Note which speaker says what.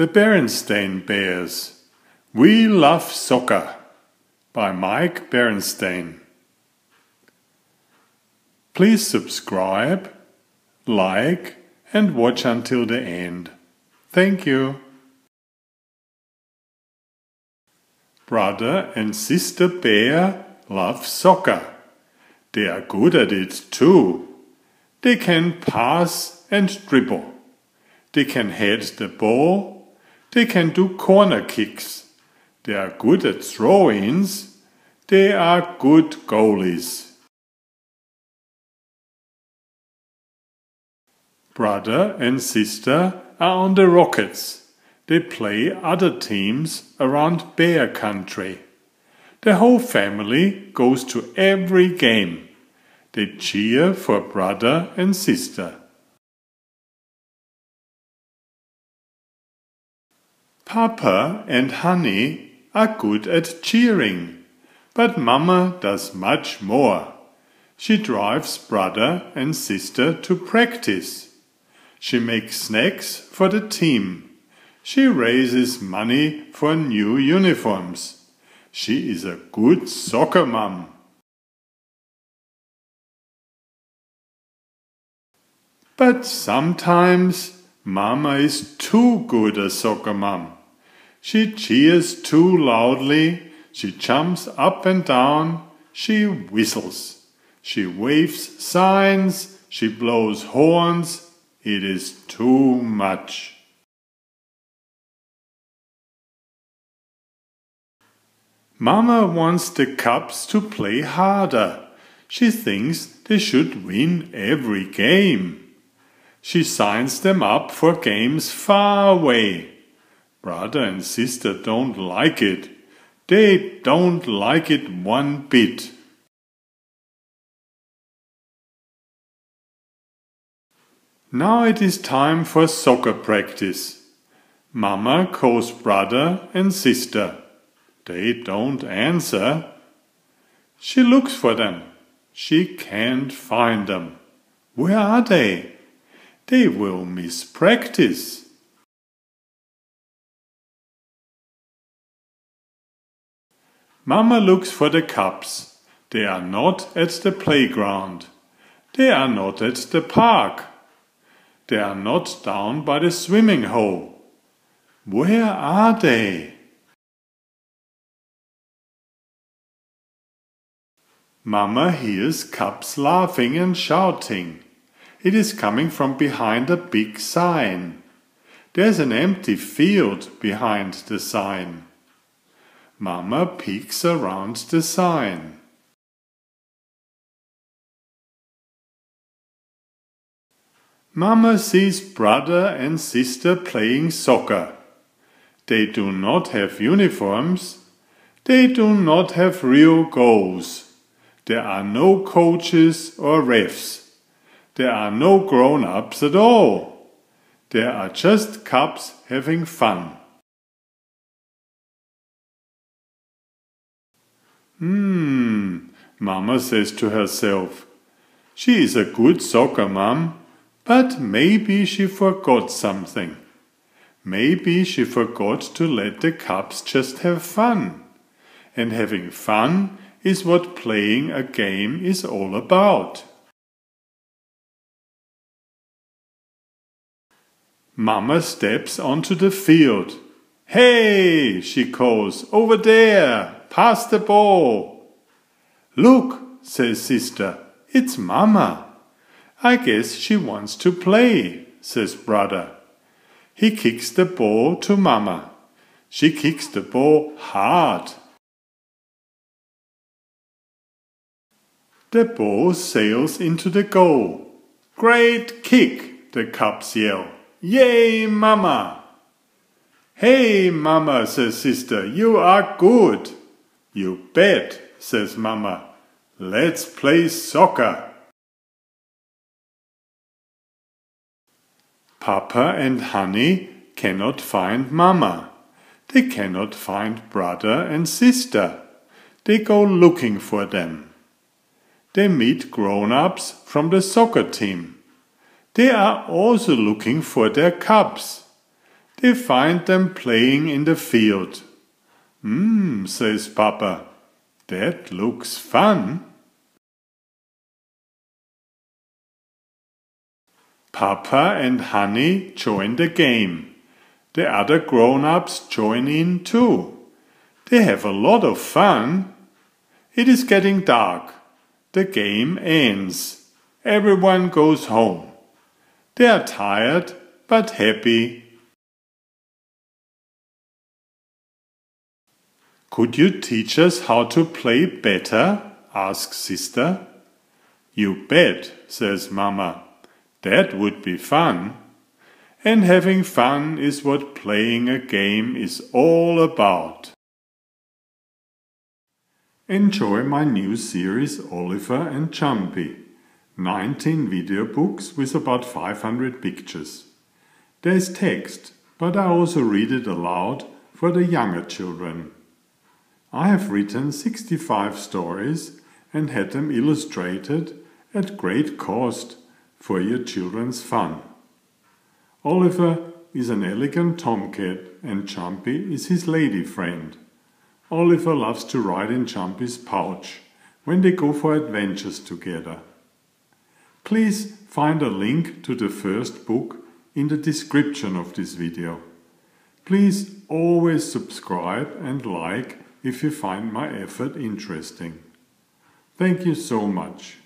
Speaker 1: The Berenstain Bears We Love Soccer by Mike Berenstain. Please subscribe, like, and watch until the end. Thank you. Brother and sister bear love soccer. They are good at it too. They can pass and dribble. They can head the ball. They can do corner kicks. They are good at throw-ins. They are good goalies. Brother and sister are on the Rockets. They play other teams around Bear Country. The whole family goes to every game. They cheer for brother and sister. Papa and Honey are good at cheering, but Mama does much more. She drives brother and sister to practice. She makes snacks for the team. She raises money for new uniforms. She is a good soccer mom. But sometimes Mama is too good a soccer mom. She cheers too loudly, she jumps up and down, she whistles, she waves signs, she blows horns. It is too much. Mama wants the Cubs to play harder. She thinks they should win every game. She signs them up for games far away. Brother and sister don't like it. They don't like it one bit. Now it is time for soccer practice. Mama calls brother and sister. They don't answer. She looks for them. She can't find them. Where are they? They will miss practice. Mama looks for the Cubs. They are not at the playground. They are not at the park. They are not down by the swimming hole. Where are they? Mama hears Cubs laughing and shouting. It is coming from behind a big sign. There's an empty field behind the sign. Mama peeks around the sign. Mama sees brother and sister playing soccer. They do not have uniforms. They do not have real goals. There are no coaches or refs. There are no grown ups at all. There are just cubs having fun. Hmm, Mama says to herself. She is a good soccer mom, but maybe she forgot something. Maybe she forgot to let the cubs just have fun. And having fun is what playing a game is all about. Mama steps onto the field. Hey, she calls, over there, pass the ball. Look, says sister, it's Mama. I guess she wants to play, says brother. He kicks the ball to Mama. She kicks the ball hard. The ball sails into the goal. Great kick, the Cubs yell. Yay, Mama! Hey, Mama, says sister, you are good. You bet, says Mama. Let's play soccer. Papa and Honey cannot find Mama. They cannot find brother and sister. They go looking for them. They meet grown-ups from the soccer team. They are also looking for their cubs. they find them playing in the field. Hmm, says Papa, that looks fun. Papa and Honey join the game. The other grown-ups join in too. They have a lot of fun. It is getting dark. The game ends. Everyone goes home. They are tired but happy. Could you teach us how to play better? asks sister. You bet, says Mama. That would be fun. And having fun is what playing a game is all about. Enjoy my new series Oliver and Jumpy. 19 video books with about 500 pictures. There is text, but I also read it aloud for the younger children. I have written 65 stories and had them illustrated at great cost for your children's fun. Oliver is an elegant tomcat and Jumpy is his lady friend. Oliver loves to ride in Jumpy's pouch when they go for adventures together. Please find a link to the first book in the description of this video. Please always subscribe and like if you find my effort interesting. Thank you so much.